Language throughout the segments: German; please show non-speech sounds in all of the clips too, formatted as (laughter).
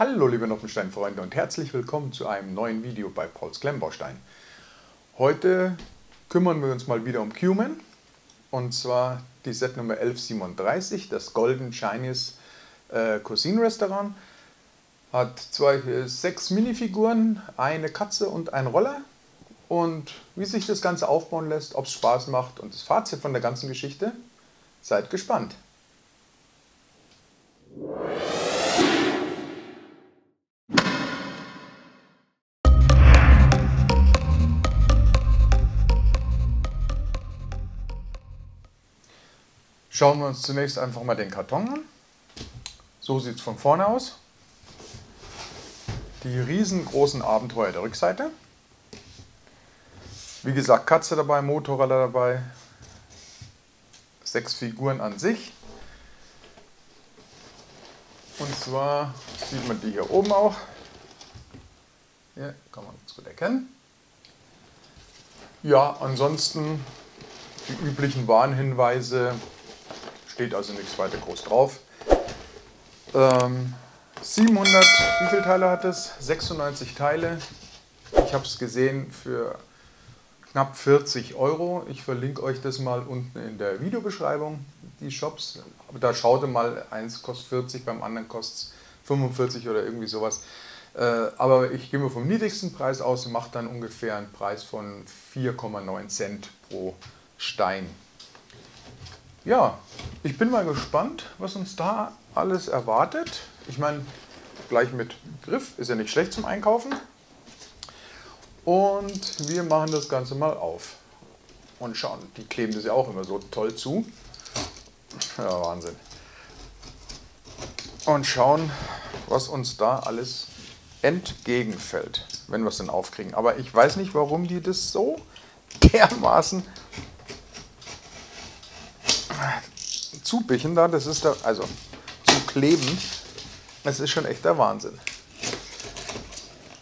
Hallo liebe Noppenstein-Freunde und herzlich willkommen zu einem neuen Video bei Pauls Klemmbaustein. Heute kümmern wir uns mal wieder um Cumin und zwar die Set Nummer 1137, das Golden Chinese äh, Cuisine Restaurant. Hat zwei, äh, sechs Minifiguren, eine Katze und ein Roller. Und wie sich das Ganze aufbauen lässt, ob es Spaß macht und das Fazit von der ganzen Geschichte, seid gespannt. Schauen wir uns zunächst einfach mal den Karton an. So sieht es von vorne aus. Die riesengroßen Abenteuer der Rückseite. Wie gesagt, Katze dabei, Motorroller dabei. Sechs Figuren an sich. Und zwar sieht man die hier oben auch. Hier kann man ganz gut erkennen. Ja, ansonsten die üblichen Warnhinweise. Steht also nichts weiter groß drauf. Ähm, 700, wie viele Teile hat es? 96 Teile. Ich habe es gesehen für knapp 40 Euro. Ich verlinke euch das mal unten in der Videobeschreibung, die Shops. Aber da schaut ihr mal, eins kostet 40, beim anderen kostet es 45 oder irgendwie sowas. Äh, aber ich gehe mir vom niedrigsten Preis aus und mache dann ungefähr einen Preis von 4,9 Cent pro Stein. Ja, ich bin mal gespannt, was uns da alles erwartet. Ich meine, gleich mit Griff ist ja nicht schlecht zum Einkaufen. Und wir machen das Ganze mal auf und schauen. Die kleben das ja auch immer so toll zu. Ja, Wahnsinn. Und schauen, was uns da alles entgegenfällt, wenn wir es denn aufkriegen. Aber ich weiß nicht, warum die das so (laughs) dermaßen zubichen da. Das ist da, also zu kleben, das ist schon echt der Wahnsinn.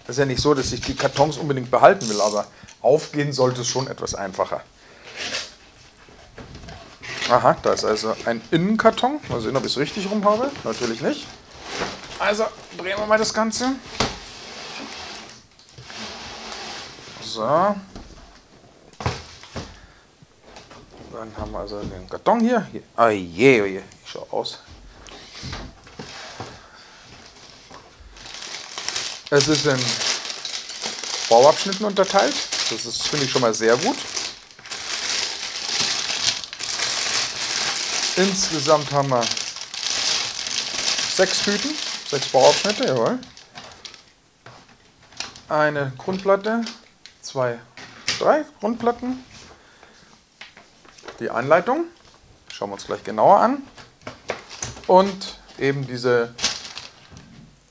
Das ist ja nicht so, dass ich die Kartons unbedingt behalten will, aber aufgehen sollte es schon etwas einfacher. Aha, da ist also ein Innenkarton. Mal sehen, ob ich es richtig rum habe. Natürlich nicht. Also drehen wir mal das Ganze. So. Dann haben wir also den Karton hier. hier. Oh je, oh. Ich schau aus. Es ist in Bauabschnitten unterteilt. Das ist, finde ich, schon mal sehr gut. Insgesamt haben wir sechs Tüten, sechs Bauabschnitte, jawohl. Eine Grundplatte, zwei, drei Grundplatten. Die Anleitung, schauen wir uns gleich genauer an. Und eben diese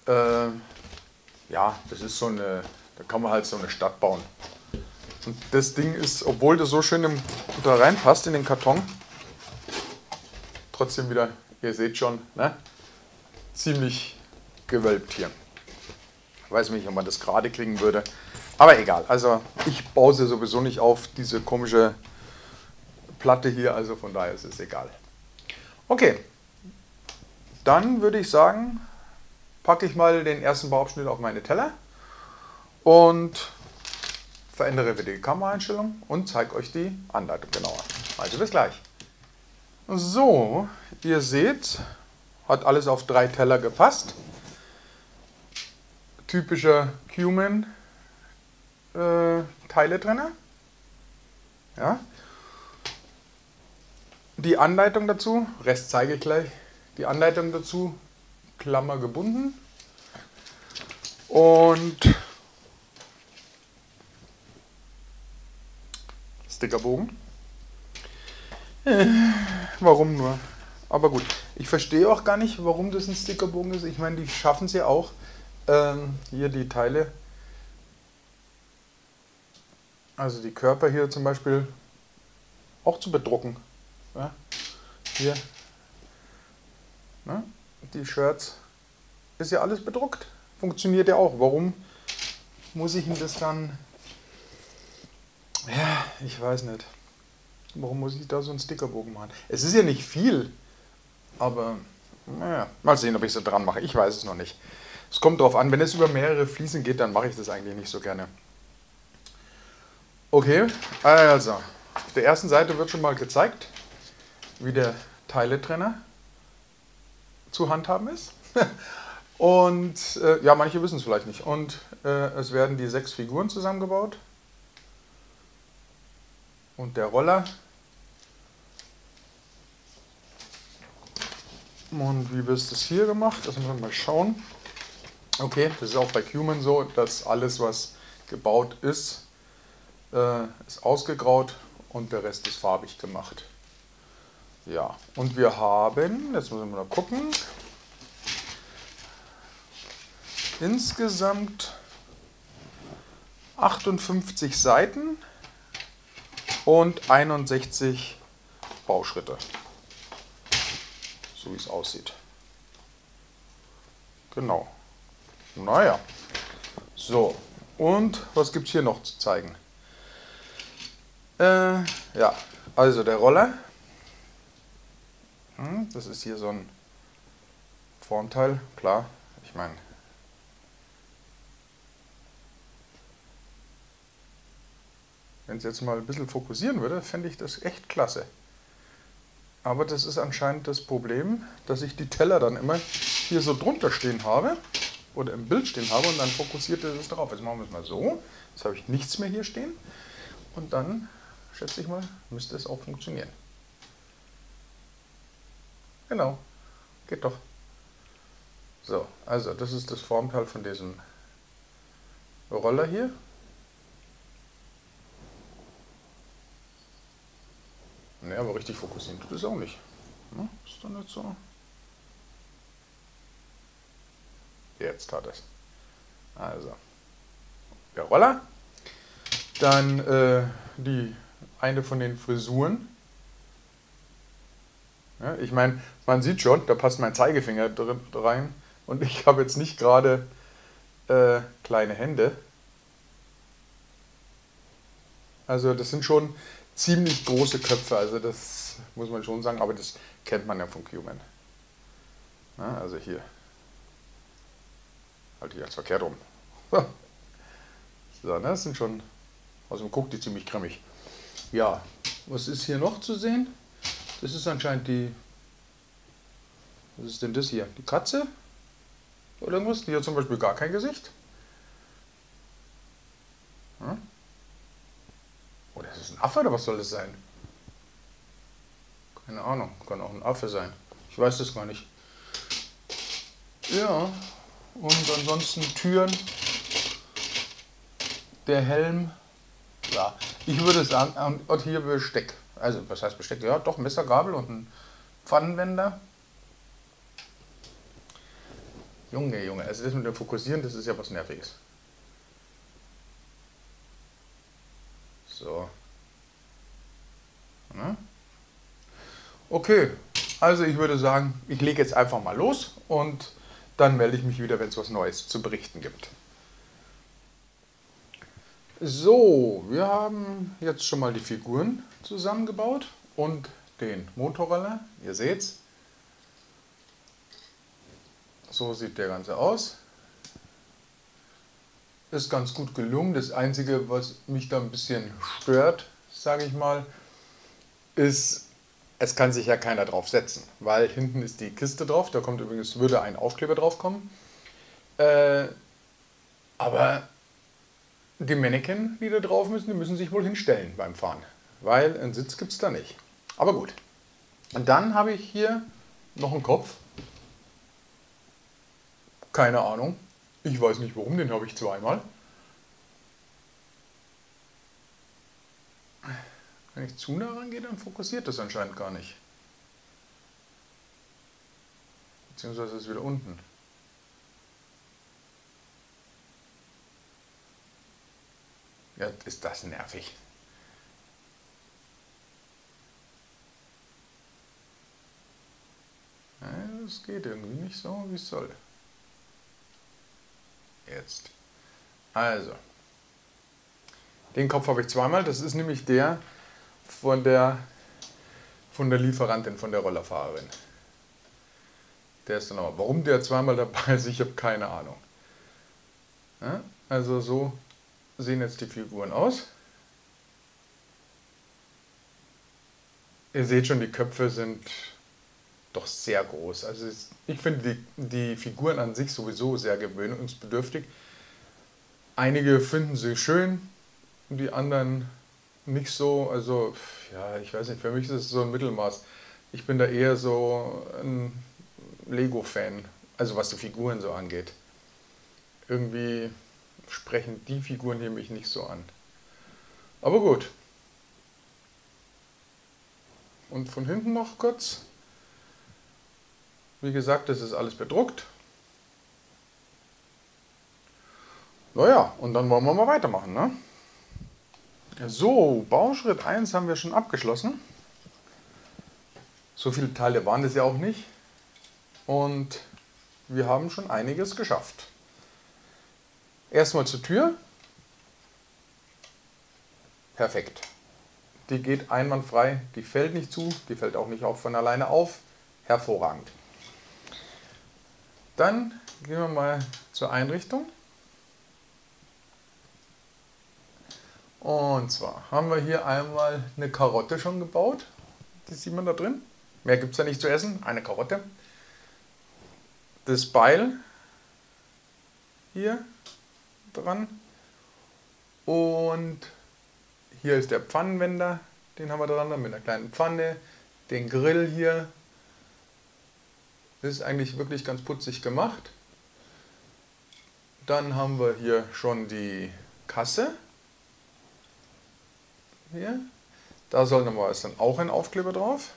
äh, ja, das ist so eine, da kann man halt so eine Stadt bauen. Und das Ding ist, obwohl das so schön im, da reinpasst in den Karton, trotzdem wieder, ihr seht schon, ne, ziemlich gewölbt hier. Ich weiß nicht, ob man das gerade kriegen würde. Aber egal, also ich baue sie sowieso nicht auf, diese komische Platte hier, also von daher ist es egal. Okay, dann würde ich sagen, packe ich mal den ersten Bauabschnitt auf meine Teller und verändere wieder die Kameraeinstellung und zeige euch die Anleitung genauer. Also bis gleich. So, ihr seht, hat alles auf drei Teller gepasst. Typischer Cumin äh, Teile drin. Ja. Die Anleitung dazu, Rest zeige ich gleich. Die Anleitung dazu Klammer gebunden. Und Stickerbogen. Äh, warum nur? Aber gut, ich verstehe auch gar nicht, warum das ein Stickerbogen ist. Ich meine, die schaffen es ja auch, ähm, hier die Teile, also die Körper hier zum Beispiel, auch zu bedrucken. Ja? Hier, ne? die Shirts, ist ja alles bedruckt. Funktioniert ja auch. Warum muss ich ihm das dann... Ja, ich weiß nicht. Warum muss ich da so einen Stickerbogen machen? Es ist ja nicht viel, aber naja, mal sehen, ob ich es dran mache. Ich weiß es noch nicht. Es kommt darauf an, wenn es über mehrere Fliesen geht, dann mache ich das eigentlich nicht so gerne. Okay, also, auf der ersten Seite wird schon mal gezeigt, wie der Teiletrenner zu handhaben ist. (laughs) Und äh, ja, manche wissen es vielleicht nicht. Und äh, es werden die sechs Figuren zusammengebaut. Und der Roller. Und wie wird es hier gemacht? Das müssen wir mal schauen. Okay, das ist auch bei Cuman so, dass alles, was gebaut ist, äh, ist ausgegraut und der Rest ist farbig gemacht. Ja, und wir haben, jetzt müssen wir mal gucken, insgesamt 58 Seiten und 61 Bauschritte. So wie es aussieht. Genau. Naja. So, und was gibt es hier noch zu zeigen? Äh, ja, also der Roller. Hm, das ist hier so ein Formteil, klar. Ich meine, wenn es jetzt mal ein bisschen fokussieren würde, fände ich das echt klasse. Aber das ist anscheinend das Problem, dass ich die Teller dann immer hier so drunter stehen habe oder im Bild stehen habe und dann fokussiert er das drauf. Jetzt machen wir es mal so. Jetzt habe ich nichts mehr hier stehen und dann schätze ich mal, müsste es auch funktionieren. Genau, geht doch. So, also das ist das Formteil von diesem Roller hier. Ne, aber richtig fokussieren tut es auch nicht. Ne? Ist doch nicht so. Jetzt hat es. Also, der Roller. Dann äh, die eine von den Frisuren. Ja, ich meine, man sieht schon, da passt mein Zeigefinger drin, rein und ich habe jetzt nicht gerade äh, kleine Hände. Also das sind schon ziemlich große Köpfe, also das muss man schon sagen, aber das kennt man ja von Cuman. Ja, also hier. Halt hier als verkehrt rum. (laughs) so, ne, das sind schon, also man guckt die ziemlich grimmig. Ja, was ist hier noch zu sehen? Das ist anscheinend die. Was ist denn das hier? Die Katze? Oder irgendwas? Die hat zum Beispiel gar kein Gesicht. Hm? Oh, das ist ein Affe oder was soll das sein? Keine Ahnung, kann auch ein Affe sein. Ich weiß das gar nicht. Ja, und ansonsten Türen. Der Helm. Ja, ich würde sagen, und hier Besteck. Also, was heißt Besteck? Ja, doch, Messer, Gabel und ein Pfannenwender. Junge, Junge, also das mit dem Fokussieren, das ist ja was Nerviges. So. Na? Okay, also ich würde sagen, ich lege jetzt einfach mal los und dann melde ich mich wieder, wenn es was Neues zu berichten gibt. So, wir haben jetzt schon mal die Figuren zusammengebaut und den Motorroller. Ihr seht's. So sieht der Ganze aus. Ist ganz gut gelungen. Das Einzige, was mich da ein bisschen stört, sage ich mal, ist, es kann sich ja keiner drauf setzen, weil hinten ist die Kiste drauf. Da kommt übrigens, würde ein Aufkleber drauf kommen. Äh, aber die Mannequin, die da drauf müssen, die müssen sich wohl hinstellen beim Fahren, weil einen Sitz gibt es da nicht. Aber gut. Und dann habe ich hier noch einen Kopf. Keine Ahnung. Ich weiß nicht warum, den habe ich zweimal. Wenn ich zu nah rangehe, dann fokussiert das anscheinend gar nicht. Beziehungsweise ist wieder unten. Ja, ist das nervig. Es geht irgendwie nicht so, wie es soll. Jetzt. Also. Den Kopf habe ich zweimal. Das ist nämlich der von der, von der Lieferantin, von der Rollerfahrerin. Der ist dann aber. Warum der zweimal dabei ist, ich habe keine Ahnung. Also so sehen jetzt die Figuren aus. Ihr seht schon, die Köpfe sind doch sehr groß. Also ich finde die, die Figuren an sich sowieso sehr gewöhnungsbedürftig. Einige finden sie schön, die anderen nicht so. Also ja, ich weiß nicht, für mich ist es so ein Mittelmaß. Ich bin da eher so ein Lego-Fan, also was die Figuren so angeht. Irgendwie sprechen die Figuren mich nicht so an. Aber gut. Und von hinten noch kurz. Wie gesagt, das ist alles bedruckt. Naja, und dann wollen wir mal weitermachen. Ne? So, Bauschritt 1 haben wir schon abgeschlossen. So viele Teile waren das ja auch nicht. Und wir haben schon einiges geschafft. Erstmal zur Tür. Perfekt. Die geht einwandfrei, die fällt nicht zu, die fällt auch nicht auch von alleine auf. Hervorragend. Dann gehen wir mal zur Einrichtung. Und zwar haben wir hier einmal eine Karotte schon gebaut. Die sieht man da drin. Mehr gibt es ja nicht zu essen. Eine Karotte. Das Beil hier dran. Und hier ist der Pfannenwender. Den haben wir dran mit einer kleinen Pfanne. Den Grill hier. Das ist eigentlich wirklich ganz putzig gemacht. Dann haben wir hier schon die Kasse. Hier. Da soll normalerweise dann auch ein Aufkleber drauf.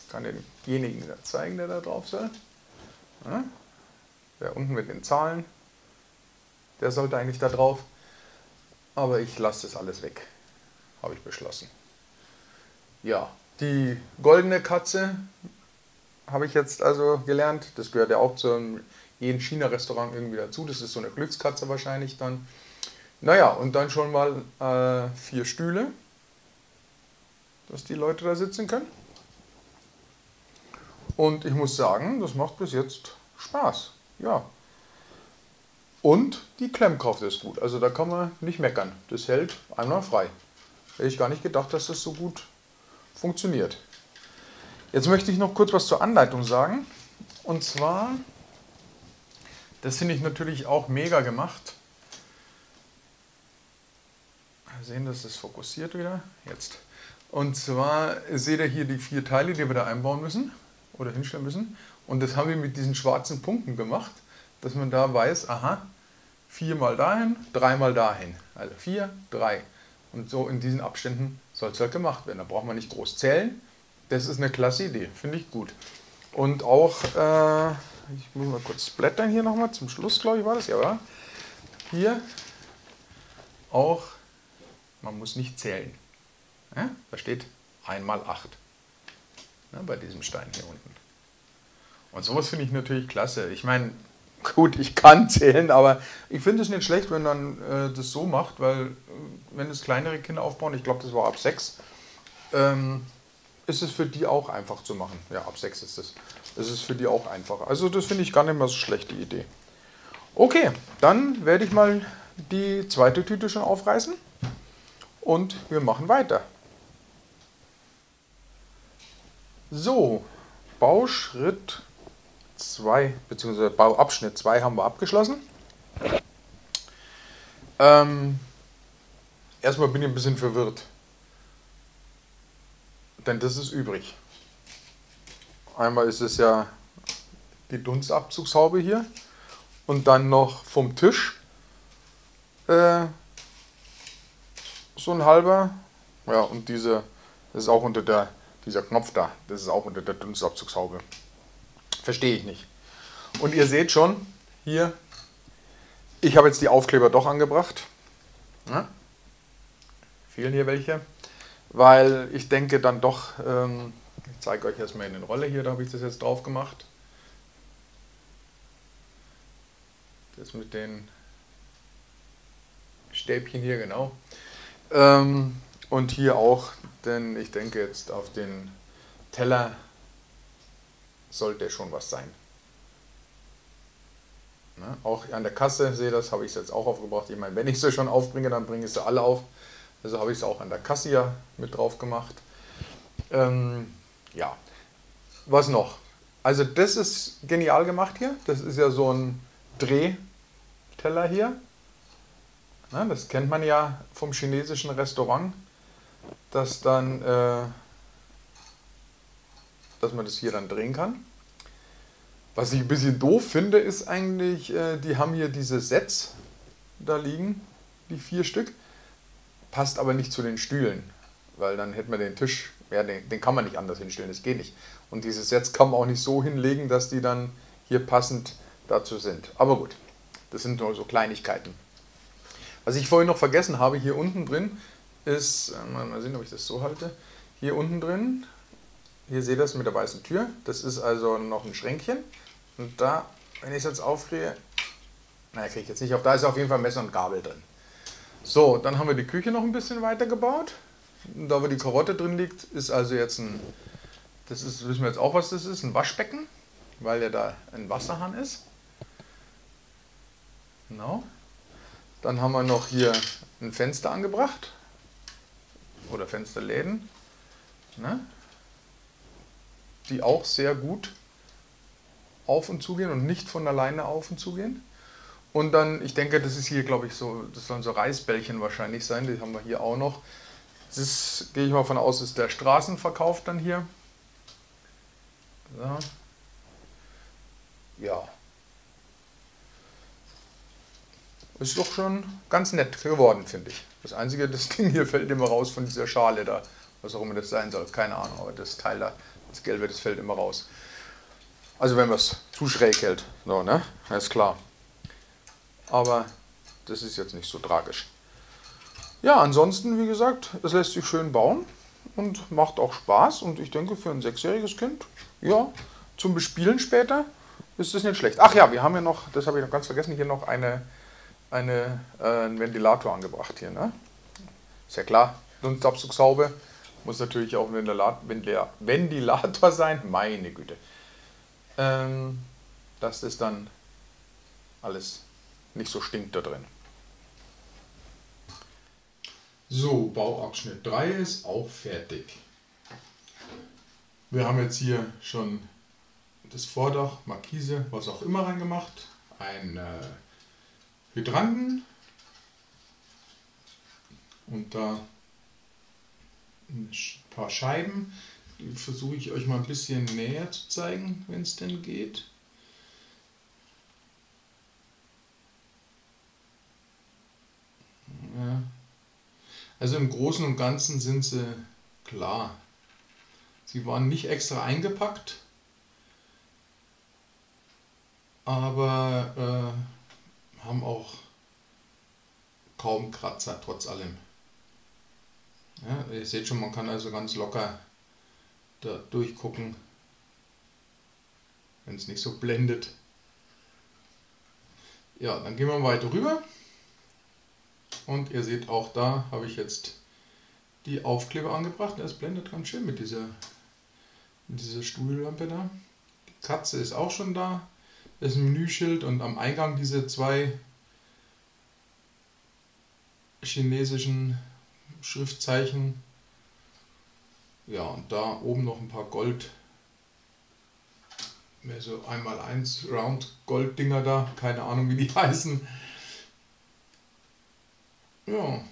Ich kann denjenigen zeigen, der da drauf soll. Ja. Der unten mit den Zahlen. Der sollte eigentlich da drauf. Aber ich lasse das alles weg. Habe ich beschlossen. Ja, die goldene Katze habe ich jetzt also gelernt. Das gehört ja auch zu jedem China-Restaurant irgendwie dazu. Das ist so eine Glückskatze wahrscheinlich dann. Naja, und dann schon mal äh, vier Stühle, dass die Leute da sitzen können. Und ich muss sagen, das macht bis jetzt Spaß. Ja. Und die Klemmkraft ist gut. Also da kann man nicht meckern. Das hält einmal frei. Hätte ich gar nicht gedacht, dass das so gut funktioniert. Jetzt möchte ich noch kurz was zur Anleitung sagen. Und zwar, das finde ich natürlich auch mega gemacht. Wir sehen, dass es fokussiert wieder. Jetzt. Und zwar seht ihr hier die vier Teile, die wir da einbauen müssen oder hinstellen müssen. Und das haben wir mit diesen schwarzen Punkten gemacht, dass man da weiß, aha, viermal dahin, dreimal dahin. Also vier, drei. Und so in diesen Abständen soll es halt gemacht werden. Da braucht man nicht groß zählen, das ist eine klasse Idee, finde ich gut. Und auch, äh, ich muss mal kurz blättern hier nochmal, zum Schluss glaube ich war das ja, oder? Hier auch, man muss nicht zählen. Ja? Da steht einmal acht ja, bei diesem Stein hier unten. Und sowas finde ich natürlich klasse. Ich meine, (laughs) gut, ich kann zählen, aber ich finde es nicht schlecht, wenn man äh, das so macht, weil äh, wenn es kleinere Kinder aufbauen, ich glaube, das war ab sechs, ähm, ist es für die auch einfach zu machen. Ja, ab 6 ist es. Es ist für die auch einfach. Also das finde ich gar nicht mal so schlechte Idee. Okay, dann werde ich mal die zweite Tüte schon aufreißen und wir machen weiter. So, Bauschritt 2 bzw. Bauabschnitt 2 haben wir abgeschlossen. Ähm, erstmal bin ich ein bisschen verwirrt. Denn das ist übrig. Einmal ist es ja die Dunstabzugshaube hier und dann noch vom Tisch äh, so ein halber. Ja, und diese, das ist auch unter der, dieser Knopf da, das ist auch unter der Dunstabzugshaube. Verstehe ich nicht. Und ihr seht schon, hier, ich habe jetzt die Aufkleber doch angebracht. Ja, fehlen hier welche weil ich denke dann doch, ähm, ich zeige euch erstmal in den Rolle hier, da habe ich das jetzt drauf gemacht. Das mit den Stäbchen hier, genau. Ähm, und hier auch, denn ich denke jetzt auf den Teller sollte schon was sein. Ne? Auch an der Kasse, sehe das, habe ich es jetzt auch aufgebracht. Ich meine, wenn ich sie schon aufbringe, dann bringe ich sie alle auf. Also habe ich es auch an der Kasse ja mit drauf gemacht. Ähm, ja, was noch? Also das ist genial gemacht hier. Das ist ja so ein Drehteller hier. Na, das kennt man ja vom chinesischen Restaurant, dass dann, äh, dass man das hier dann drehen kann. Was ich ein bisschen doof finde, ist eigentlich, äh, die haben hier diese Sets da liegen, die vier Stück. Passt aber nicht zu den Stühlen, weil dann hätte man den Tisch, ja, den, den kann man nicht anders hinstellen, das geht nicht. Und diese Sets kann man auch nicht so hinlegen, dass die dann hier passend dazu sind. Aber gut, das sind nur so Kleinigkeiten. Was ich vorhin noch vergessen habe, hier unten drin ist, äh, mal sehen, ob ich das so halte, hier unten drin, hier seht ihr das mit der weißen Tür, das ist also noch ein Schränkchen. Und da, wenn ich es jetzt aufdrehe, naja, kriege ich jetzt nicht auf, da ist auf jeden Fall Messer und Gabel drin. So, dann haben wir die Küche noch ein bisschen weiter gebaut. Da wo die Karotte drin liegt, ist also jetzt ein, das ist, wissen wir jetzt auch, was das ist, ein Waschbecken, weil ja da ein Wasserhahn ist. Genau. Dann haben wir noch hier ein Fenster angebracht. Oder Fensterläden. Ne? Die auch sehr gut auf und zugehen und nicht von alleine auf und zugehen. Und dann, ich denke, das ist hier, glaube ich, so, das sollen so Reisbällchen wahrscheinlich sein, die haben wir hier auch noch. Das gehe ich mal von aus, ist der Straßenverkauf dann hier. So. Ja. Ist doch schon ganz nett geworden, finde ich. Das einzige, das (laughs) Ding hier fällt immer raus von dieser Schale da. Was auch immer das sein soll, keine Ahnung. Aber das Teil da, das Gelbe, das fällt immer raus. Also wenn man es zu schräg hält. So, ne? Das ist klar. Aber das ist jetzt nicht so tragisch. Ja, ansonsten, wie gesagt, es lässt sich schön bauen und macht auch Spaß. Und ich denke, für ein sechsjähriges Kind, ja, zum Bespielen später ist das nicht schlecht. Ach ja, wir haben ja noch, das habe ich noch ganz vergessen, hier noch eine eine, äh, einen Ventilator angebracht hier. Ne? Ist ja klar, Dunstabzugshaube muss natürlich auch ein Ventilator sein. Meine Güte. Ähm, dass das dann alles nicht so stinkt da drin. So, Bauabschnitt 3 ist auch fertig. Wir haben jetzt hier schon das Vordach, Markise, was auch immer reingemacht. Ein äh, Hydranten und da ein paar Scheiben. Die versuche ich euch mal ein bisschen näher zu zeigen, wenn es denn geht. Ja. Also im Großen und Ganzen sind sie klar. Sie waren nicht extra eingepackt, aber äh, haben auch kaum Kratzer trotz allem. Ja, ihr seht schon, man kann also ganz locker da durchgucken, wenn es nicht so blendet. Ja, dann gehen wir weiter rüber. Und ihr seht auch da habe ich jetzt die Aufkleber angebracht. Es blendet ganz schön mit dieser, mit dieser Stuhllampe da. Die Katze ist auch schon da ist ein Menüschild und am Eingang diese zwei chinesischen Schriftzeichen. Ja, und da oben noch ein paar Gold, mehr so einmal eins Round Golddinger da, keine Ahnung wie die (laughs) heißen. Ja,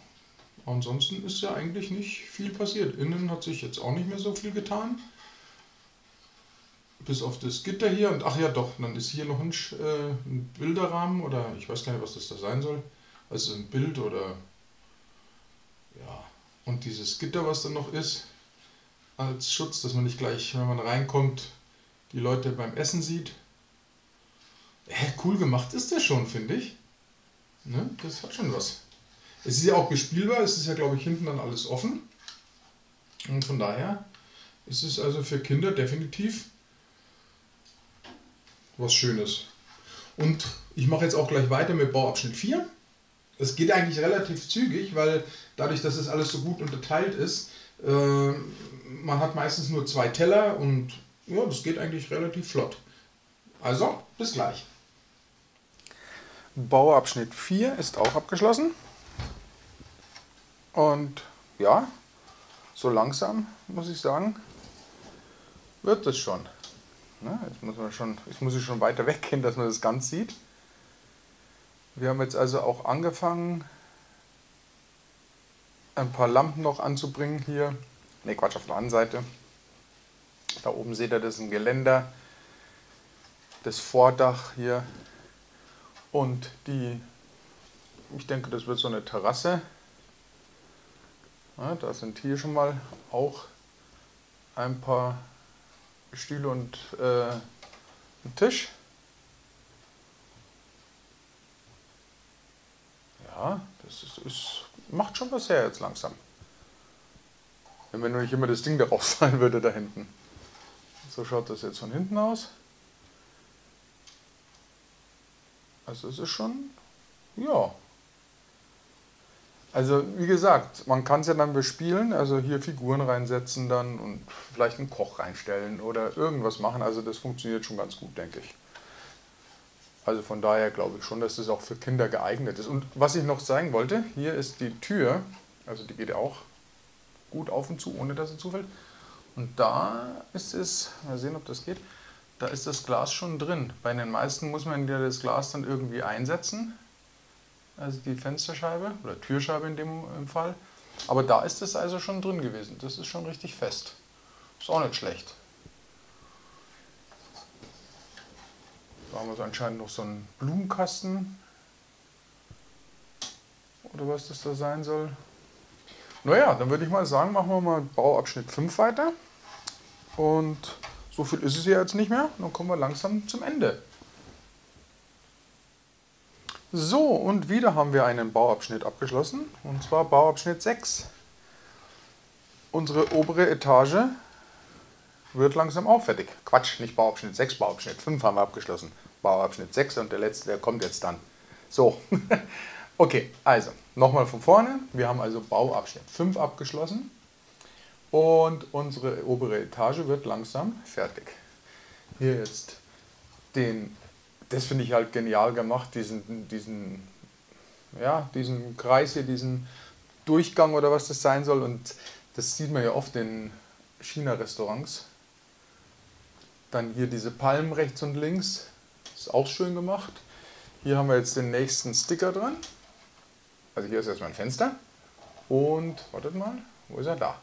ansonsten ist ja eigentlich nicht viel passiert. Innen hat sich jetzt auch nicht mehr so viel getan bis auf das Gitter hier und ach ja doch, dann ist hier noch ein, äh, ein, Bilderrahmen oder ich weiß gar nicht, was das da sein soll. Also ein Bild oder ja, und dieses Gitter, was da noch ist, als Schutz, dass man nicht gleich, wenn man reinkommt, die Leute beim Essen sieht. Äh, cool gemacht ist der schon, finde ich. Ne? Das hat schon was. Es ist ja auch bespielbar, es ist ja, glaube ich, hinten dann alles offen. Und von daher ist es also für Kinder definitiv was Schönes. Und ich mache jetzt auch gleich weiter mit Bauabschnitt 4. Es geht eigentlich relativ zügig, weil dadurch, dass es alles so gut unterteilt ist, äh, man hat meistens nur zwei Teller und ja, das geht eigentlich relativ flott. Also, bis gleich. Bauabschnitt 4 ist auch abgeschlossen. Und ja, so langsam muss ich sagen, wird es schon. Na, jetzt, muss man schon. jetzt muss ich schon weiter weggehen, dass man das ganz sieht. Wir haben jetzt also auch angefangen, ein paar Lampen noch anzubringen hier. Ne, Quatsch, auf der anderen Seite. Da oben seht ihr, das ist ein Geländer. Das Vordach hier. Und die, ich denke, das wird so eine Terrasse. Ja, da sind hier schon mal auch ein paar Stühle und äh, ein Tisch. Ja, das ist, ist, macht schon was her jetzt langsam. Wenn mir nur nicht immer das Ding darauf fallen würde da hinten. So schaut das jetzt von hinten aus. Also es ist schon, ja. Also wie gesagt, man kann es ja dann bespielen, also hier Figuren reinsetzen dann und vielleicht einen Koch reinstellen oder irgendwas machen. Also das funktioniert schon ganz gut, denke ich. Also von daher glaube ich schon, dass das auch für Kinder geeignet ist. Und was ich noch sagen wollte, hier ist die Tür, also die geht ja auch gut auf und zu, ohne dass sie zufällt. Und da ist es, mal sehen, ob das geht, da ist das Glas schon drin. Bei den meisten muss man ja das Glas dann irgendwie einsetzen, also die Fensterscheibe oder Türscheibe in dem Fall. Aber da ist es also schon drin gewesen. Das ist schon richtig fest. Ist auch nicht schlecht. Da haben wir anscheinend noch so einen Blumenkasten. Oder was das da sein soll. Naja, dann würde ich mal sagen, machen wir mal Bauabschnitt 5 weiter. Und so viel ist es ja jetzt nicht mehr. Dann kommen wir langsam zum Ende. So, und wieder haben wir einen Bauabschnitt abgeschlossen. Und zwar Bauabschnitt 6. Unsere obere Etage wird langsam auch fertig. Quatsch, nicht Bauabschnitt 6, Bauabschnitt 5 haben wir abgeschlossen. Bauabschnitt 6 und der letzte, der kommt jetzt dann. So, (laughs) okay, also nochmal von vorne. Wir haben also Bauabschnitt 5 abgeschlossen. Und unsere obere Etage wird langsam fertig. Hier jetzt den, das finde ich halt genial gemacht, diesen, diesen, ja, diesen Kreis hier, diesen Durchgang oder was das sein soll. Und das sieht man ja oft in China-Restaurants. Dann hier diese Palmen rechts und links, ist auch schön gemacht. Hier haben wir jetzt den nächsten Sticker dran. Also hier ist erstmal ein Fenster. Und, wartet mal, wo ist er? Da.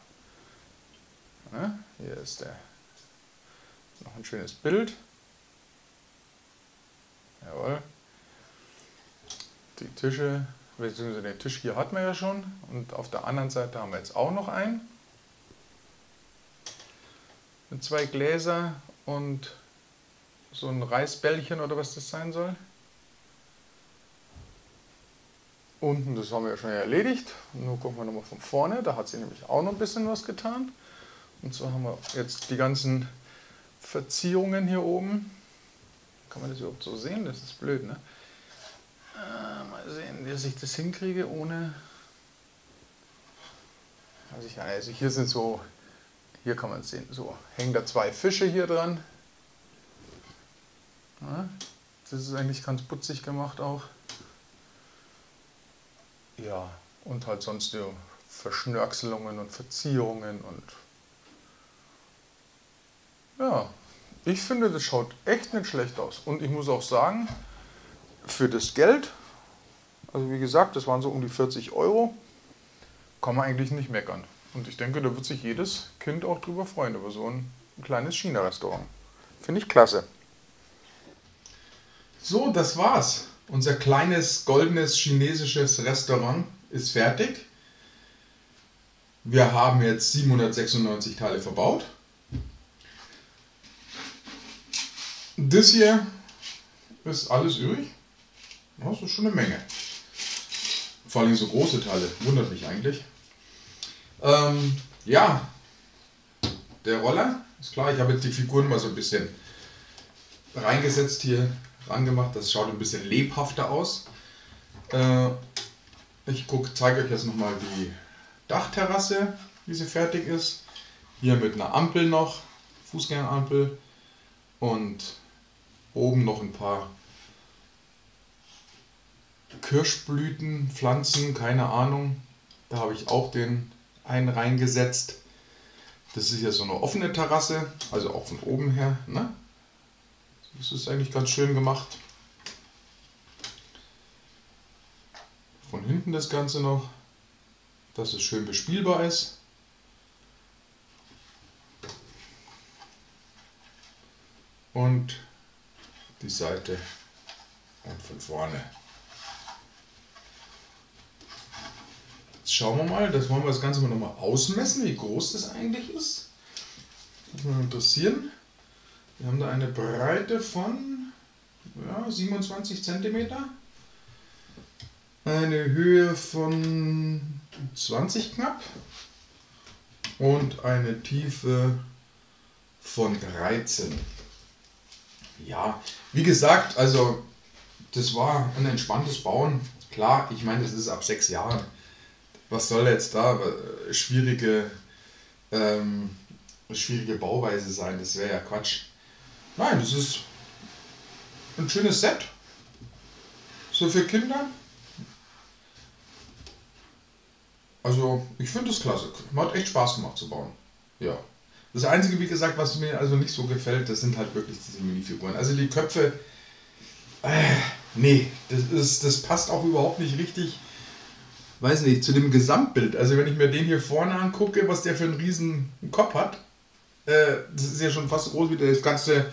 Ne? Hier ist der noch ein schönes Bild. Jawohl. Die Tische, beziehungsweise den Tisch hier hatten wir ja schon. Und auf der anderen Seite haben wir jetzt auch noch einen. Mit zwei Gläser und so ein Reisbällchen oder was das sein soll. Unten, das haben wir ja schon erledigt. Nun gucken wir nochmal von vorne, da hat sich nämlich auch noch ein bisschen was getan. Und zwar haben wir jetzt die ganzen Verzierungen hier oben. Kann man das überhaupt so sehen? Das ist blöd, ne? Äh, mal sehen, wie ich das hinkriege ohne... Also, ich, also hier sind so, hier kann man es sehen, so hängen da zwei Fische hier dran. Das ist eigentlich ganz putzig gemacht auch. Ja, und halt sonst so Verschnörkelungen und Verzierungen und ja, ich finde, das schaut echt nicht schlecht aus. Und ich muss auch sagen, für das Geld, also wie gesagt, das waren so um die 40 Euro, kann man eigentlich nicht meckern. Und ich denke, da wird sich jedes Kind auch drüber freuen, über so ein kleines China-Restaurant. Finde ich klasse. So, das war's. Unser kleines goldenes chinesisches Restaurant ist fertig. Wir haben jetzt 796 Teile verbaut. Das hier ist alles übrig. Das ist schon eine Menge. Vor allem so große Teile. Wundert mich eigentlich. Ähm, ja, der Roller. Ist klar, ich habe jetzt die Figuren mal so ein bisschen reingesetzt hier, rangemacht. Das schaut ein bisschen lebhafter aus. Äh, ich zeige euch jetzt nochmal die Dachterrasse, wie sie fertig ist. Hier mit einer Ampel noch, Fußgängerampel. Und oben noch ein paar Kirschblütenpflanzen, keine Ahnung. Da habe ich auch den einen reingesetzt. Das ist ja so eine offene Terrasse, also auch von oben her. Ne? Das ist eigentlich ganz schön gemacht. Von hinten das Ganze noch, dass es schön bespielbar ist. Und die Seite und von vorne. Jetzt schauen wir mal, das wollen wir das Ganze mal nochmal ausmessen, wie groß das eigentlich ist. Das würde mich interessieren. Wir haben da eine Breite von ja, 27 cm, eine Höhe von 20 knapp und eine Tiefe von 13. Ja, wie gesagt, also das war ein entspanntes Bauen. Klar, ich meine, das ist ab sechs Jahren. Was soll jetzt da äh, schwierige, ähm, schwierige Bauweise sein? Das wäre ja Quatsch. Nein, das ist ein schönes Set. So für Kinder. Also, ich finde es klasse. Hat echt Spaß gemacht zu bauen. Ja. Das Einzige, wie gesagt, was mir also nicht so gefällt, das sind halt wirklich diese Minifiguren. Also die Köpfe, äh, nee, das, ist, das passt auch überhaupt nicht richtig, weiß nicht, zu dem Gesamtbild. Also wenn ich mir den hier vorne angucke, was der für einen riesen Kopf hat, äh, das ist ja schon fast so groß wie das ganze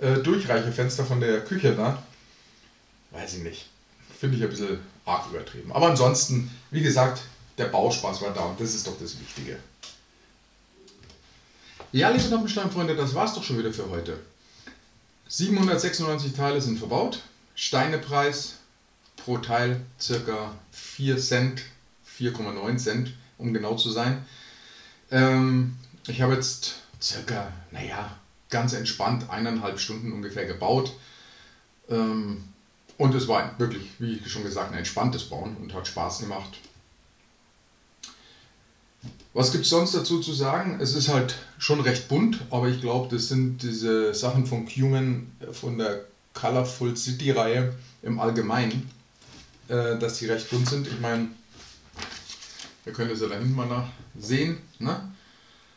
äh, Durchreichefenster von der Küche da. Weiß ich nicht. Finde ich ein bisschen arg übertrieben. Aber ansonsten, wie gesagt, der Bauspaß war da und das ist doch das Wichtige. Ja, liebe Noppensteinfreunde, das war's doch schon wieder für heute. 796 Teile sind verbaut. Steinepreis pro Teil circa 4 Cent, 4,9 Cent, um genau zu sein. Ähm, ich habe jetzt circa, naja, ganz entspannt eineinhalb Stunden ungefähr gebaut. Ähm, und es war wirklich, wie ich schon gesagt, ein entspanntes Bauen und hat Spaß gemacht. Was gibt es sonst dazu zu sagen? Es ist halt schon recht bunt, aber ich glaube, das sind diese Sachen von Cuman, von der Colorful City Reihe im Allgemeinen, äh, dass die recht bunt sind. Ich meine, wir können das ja da hinten mal nach sehen. Ne?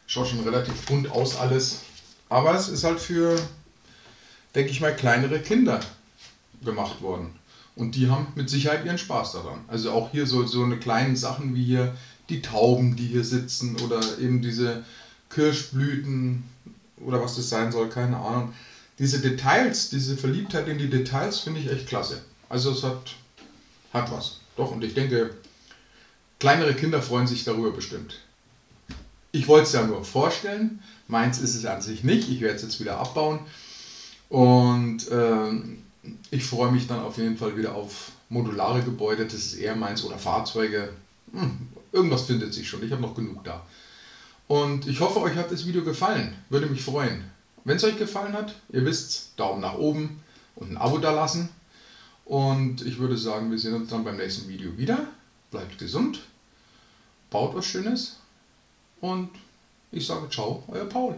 Schaut schon relativ bunt aus alles. Aber es ist halt für, denke ich mal, kleinere Kinder gemacht worden. Und die haben mit Sicherheit ihren Spaß daran. Also auch hier so, so eine kleinen Sachen wie hier die Tauben, die hier sitzen oder eben diese Kirschblüten oder was das sein soll, keine Ahnung. Diese Details, diese Verliebtheit in die Details finde ich echt klasse. Also es hat, hat was. Doch, und ich denke, kleinere Kinder freuen sich darüber bestimmt. Ich wollte es ja nur vorstellen. Meins ist es an sich nicht. Ich werde es jetzt wieder abbauen. Und äh, ich freue mich dann auf jeden Fall wieder auf modulare Gebäude. Das ist eher meins oder Fahrzeuge. Hm, irgendwas findet sich schon. Ich habe noch genug da. Und ich hoffe, euch hat das Video gefallen. Würde mich freuen. Wenn es euch gefallen hat, ihr wisst, Daumen nach oben und ein Abo da lassen. Und ich würde sagen, wir sehen uns dann beim nächsten Video wieder. Bleibt gesund, baut was Schönes und ich sage ciao, euer Paul.